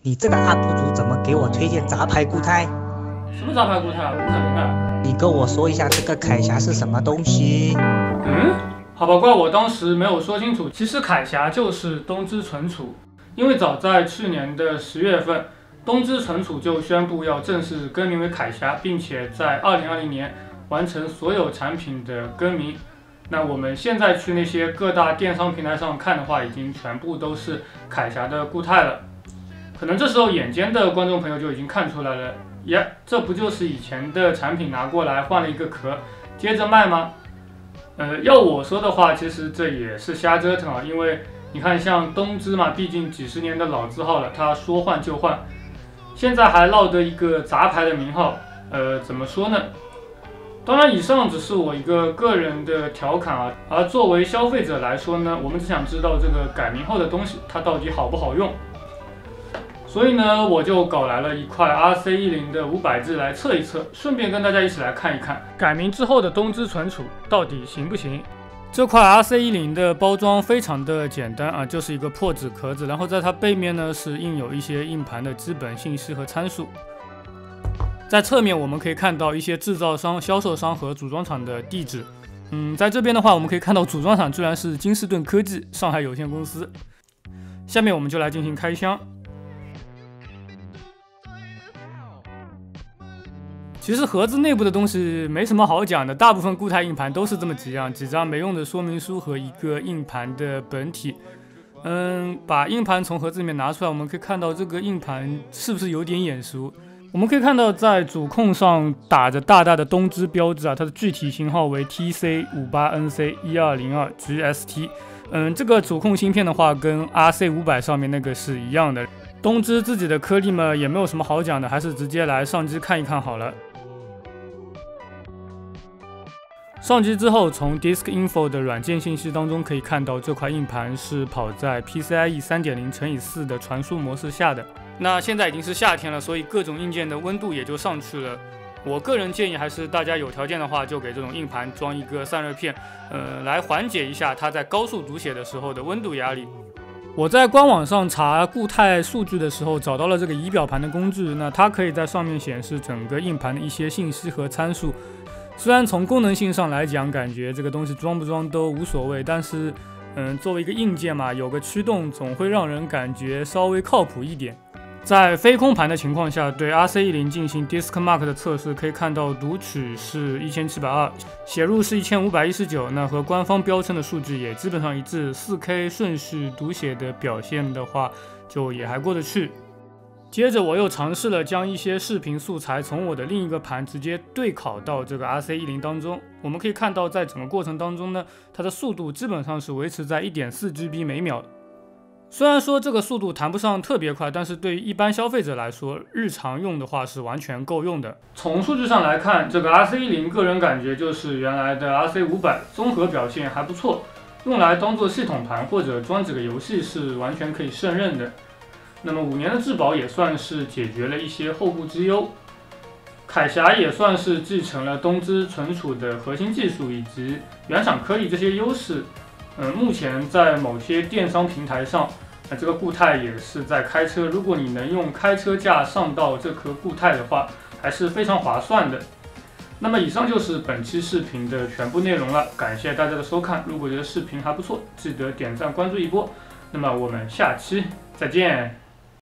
你这个 UP 主怎么给我推荐杂牌固态？什么杂牌固态啊？不可能的。你跟我说一下这个铠甲是什么东西？嗯，好吧，怪我当时没有说清楚。其实铠甲就是东芝存储，因为早在去年的十月份，东芝存储就宣布要正式更名为铠侠，并且在二零二零年完成所有产品的更名。那我们现在去那些各大电商平台上看的话，已经全部都是铠侠的固态了。可能这时候眼尖的观众朋友就已经看出来了，耶，这不就是以前的产品拿过来换了一个壳，接着卖吗？呃，要我说的话，其实这也是瞎折腾啊，因为你看像东芝嘛，毕竟几十年的老字号了，它说换就换，现在还落得一个杂牌的名号，呃，怎么说呢？当然，以上只是我一个个人的调侃啊，而作为消费者来说呢，我们只想知道这个改名后的东西它到底好不好用。所以呢，我就搞来了一块 RC 一零的五百 G 来测一测，顺便跟大家一起来看一看改名之后的东芝存储到底行不行。这块 RC 一零的包装非常的简单啊，就是一个破纸壳子，然后在它背面呢是印有一些硬盘的基本信息和参数。在侧面我们可以看到一些制造商、销售商和组装厂的地址。嗯，在这边的话，我们可以看到组装厂居然是金士顿科技上海有限公司。下面我们就来进行开箱。其实盒子内部的东西没什么好讲的，大部分固态硬盘都是这么几样：几张没用的说明书和一个硬盘的本体。嗯，把硬盘从盒子里面拿出来，我们可以看到这个硬盘是不是有点眼熟？我们可以看到在主控上打着大大的东芝标志啊，它的具体型号为 TC 五八 NC 一二零二 GST。嗯，这个主控芯片的话，跟 RC 五百上面那个是一样的。东芝自己的颗粒嘛，也没有什么好讲的，还是直接来上机看一看好了。上机之后，从 Disk Info 的软件信息当中可以看到，这块硬盘是跑在 PCIe 3.0乘以4的传输模式下的。那现在已经是夏天了，所以各种硬件的温度也就上去了。我个人建议，还是大家有条件的话，就给这种硬盘装一个散热片，呃，来缓解一下它在高速读写的时候的温度压力。我在官网上查固态数据的时候，找到了这个仪表盘的工具，那它可以在上面显示整个硬盘的一些信息和参数。虽然从功能性上来讲，感觉这个东西装不装都无所谓，但是，嗯，作为一个硬件嘛，有个驱动总会让人感觉稍微靠谱一点。在非空盘的情况下，对 RC10 进行 Disk Mark 的测试，可以看到读取是一千七百二，写入是一千五百一十九，那和官方标称的数据也基本上一致。四 K 顺序读写的表现的话，就也还过得去。接着我又尝试了将一些视频素材从我的另一个盘直接对拷到这个 RC10 当中。我们可以看到，在整个过程当中呢，它的速度基本上是维持在 1.4GB 每秒。虽然说这个速度谈不上特别快，但是对于一般消费者来说，日常用的话是完全够用的。从数据上来看，这个 RC10 个人感觉就是原来的 RC500，综合表现还不错，用来当做系统盘或者装几个游戏是完全可以胜任的。那么五年的质保也算是解决了一些后顾之忧，铠侠也算是继承了东芝存储的核心技术以及原厂颗粒这些优势。嗯，目前在某些电商平台上，那这个固态也是在开车。如果你能用开车价上到这颗固态的话，还是非常划算的。那么以上就是本期视频的全部内容了，感谢大家的收看。如果觉得视频还不错，记得点赞关注一波。那么我们下期再见。